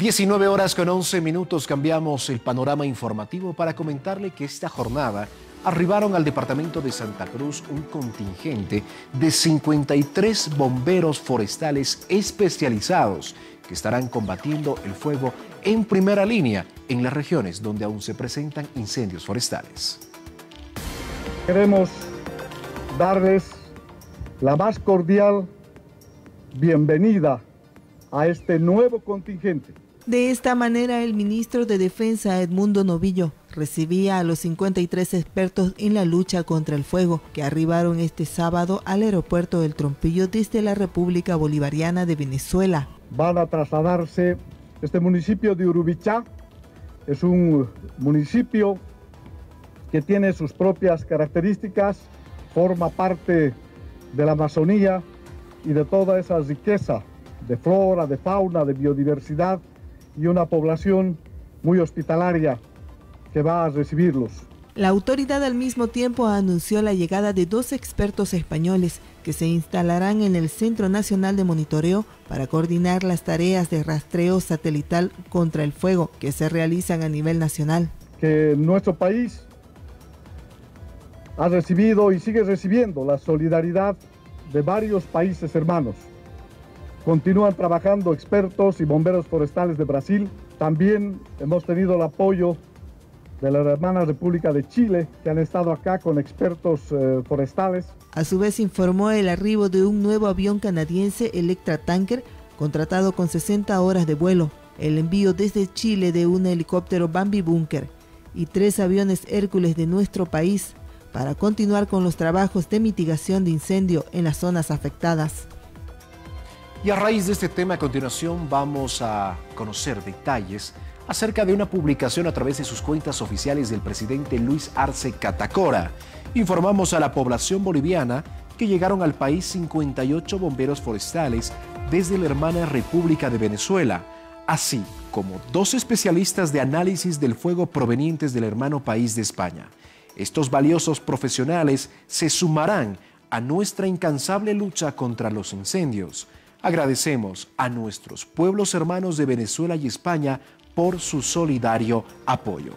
19 horas con 11 minutos cambiamos el panorama informativo para comentarle que esta jornada arribaron al departamento de Santa Cruz un contingente de 53 bomberos forestales especializados que estarán combatiendo el fuego en primera línea en las regiones donde aún se presentan incendios forestales. Queremos darles la más cordial bienvenida a este nuevo contingente. De esta manera, el ministro de Defensa Edmundo Novillo recibía a los 53 expertos en la lucha contra el fuego que arribaron este sábado al aeropuerto del Trompillo desde la República Bolivariana de Venezuela. Van a trasladarse este municipio de Urubichá. Es un municipio que tiene sus propias características, forma parte de la Amazonía y de toda esa riqueza de flora, de fauna, de biodiversidad y una población muy hospitalaria que va a recibirlos. La autoridad al mismo tiempo anunció la llegada de dos expertos españoles que se instalarán en el Centro Nacional de Monitoreo para coordinar las tareas de rastreo satelital contra el fuego que se realizan a nivel nacional. Que nuestro país ha recibido y sigue recibiendo la solidaridad de varios países hermanos Continúan trabajando expertos y bomberos forestales de Brasil. También hemos tenido el apoyo de la hermana República de Chile, que han estado acá con expertos eh, forestales. A su vez informó el arribo de un nuevo avión canadiense Electra Tanker, contratado con 60 horas de vuelo, el envío desde Chile de un helicóptero Bambi Bunker y tres aviones Hércules de nuestro país para continuar con los trabajos de mitigación de incendio en las zonas afectadas. Y a raíz de este tema, a continuación vamos a conocer detalles acerca de una publicación a través de sus cuentas oficiales del presidente Luis Arce Catacora. Informamos a la población boliviana que llegaron al país 58 bomberos forestales desde la hermana República de Venezuela, así como dos especialistas de análisis del fuego provenientes del hermano país de España. Estos valiosos profesionales se sumarán a nuestra incansable lucha contra los incendios. Agradecemos a nuestros pueblos hermanos de Venezuela y España por su solidario apoyo.